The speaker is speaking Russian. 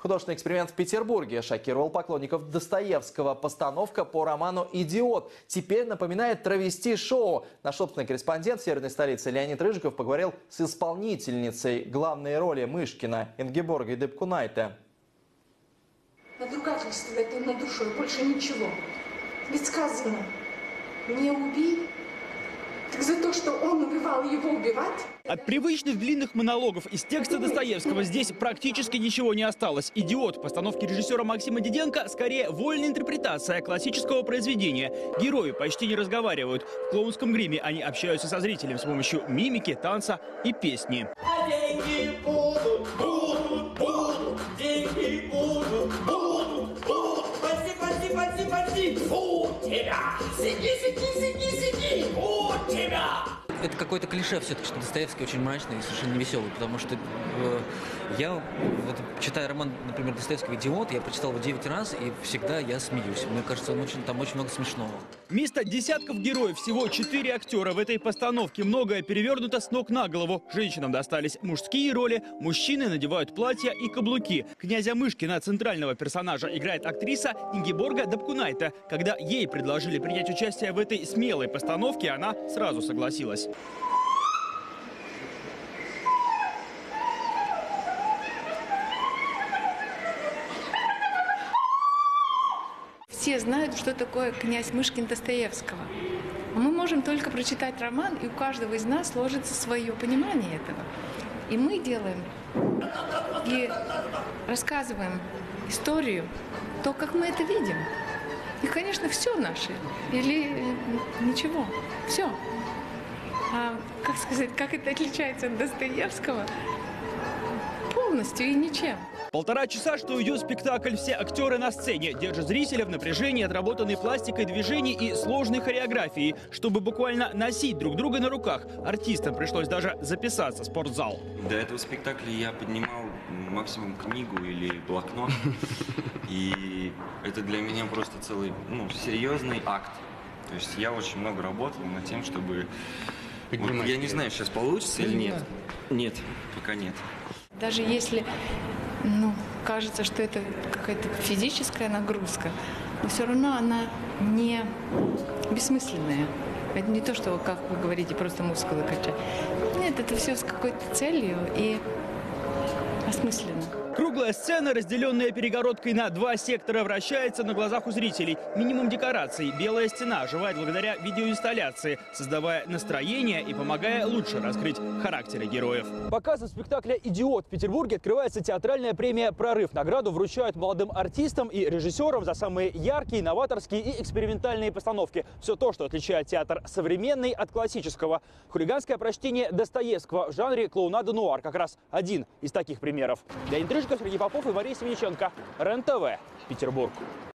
Художественный эксперимент в Петербурге шокировал поклонников Достоевского. Постановка по роману «Идиот» теперь напоминает травести-шоу. Наш собственный корреспондент в северной столице Леонид Рыжиков поговорил с исполнительницей главной роли Мышкина Ингеборгой Депкунайте. Надругательство это над душой, больше ничего. Ведь сказано, не убей, за то, что он убивал его убивать. От привычных длинных монологов из текста Достоевского здесь практически ничего не осталось. «Идиот» постановки режиссера Максима Диденко скорее вольная интерпретация классического произведения. Герои почти не разговаривают. В клоунском гриме они общаются со зрителем с помощью мимики, танца и песни. última! Segui, segui, segui, segui! Última! Это какое-то клише все-таки, что Достоевский очень мрачный и совершенно невеселый, потому что э, я, вот, читая роман, например, Достоевского «Идиот», я прочитал его 9 раз, и всегда я смеюсь. Мне кажется, он очень, там очень много смешного. Вместо десятков героев всего четыре актера в этой постановке. Многое перевернуто с ног на голову. Женщинам достались мужские роли, мужчины надевают платья и каблуки. Князя Мышкина, центрального персонажа, играет актриса Ингеборга Дапкунайте. Когда ей предложили принять участие в этой смелой постановке, она сразу согласилась. Все знают, что такое князь Мышкин Достоевского. Мы можем только прочитать роман, и у каждого из нас сложится свое понимание этого. И мы делаем и рассказываем историю, то, как мы это видим. И, конечно, все наше. Или ничего. Все. А, как сказать, как это отличается от Достоевского? Полностью и ничем. Полтора часа, что идет спектакль. Все актеры на сцене держат зрителя в напряжении отработанной пластикой движений и сложной хореографии. Чтобы буквально носить друг друга на руках, артистам пришлось даже записаться в спортзал. До этого спектакля я поднимал максимум книгу или блокнот. И это для меня просто целый, ну, серьезный акт. То есть я очень много работал над тем, чтобы... Вот я не знаю, сейчас получится или нет. Нет, пока нет. Даже если ну, кажется, что это какая-то физическая нагрузка, но все равно она не бессмысленная. Это не то, что, как вы говорите, просто мускулы качать. Нет, это все с какой-то целью и осмысленно. Круглая сцена, разделенная перегородкой на два сектора, вращается на глазах у зрителей. Минимум декораций. Белая стена оживает благодаря видеоинсталляции, создавая настроение и помогая лучше раскрыть характеры героев. Показом спектакля «Идиот» в Петербурге открывается театральная премия «Прорыв». Награду вручают молодым артистам и режиссерам за самые яркие, новаторские и экспериментальные постановки. Все то, что отличает театр современный от классического. Хулиганское прочтение Достоевского в жанре клоунада-нуар как раз один из таких примеров. Для интрижка Сергей Попов и Мария Семениченко. РЕН-ТВ. Петербург.